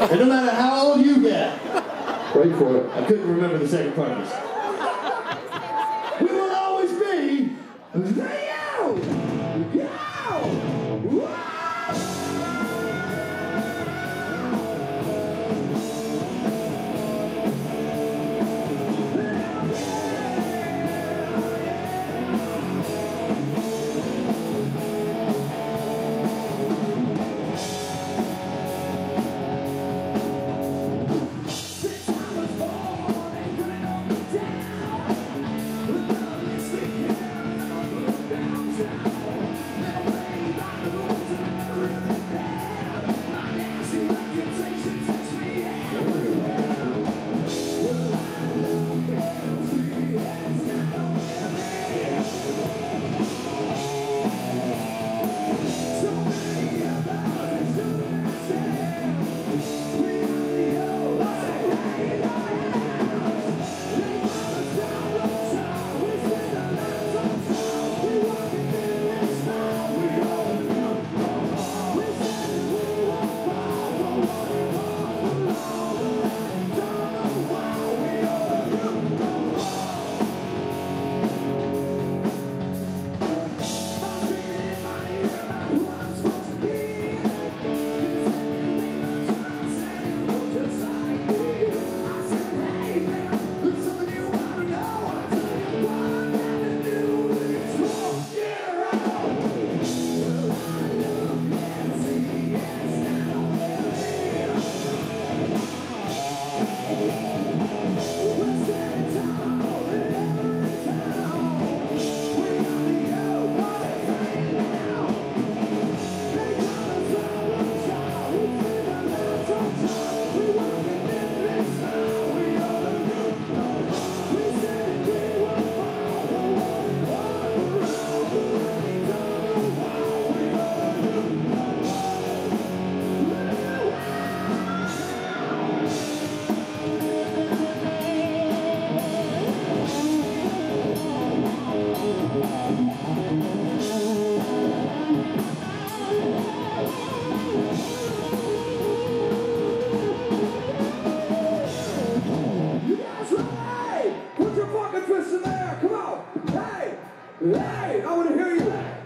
And no matter how old you get, Wait for it. I couldn't remember the second part of this. I want to hear you.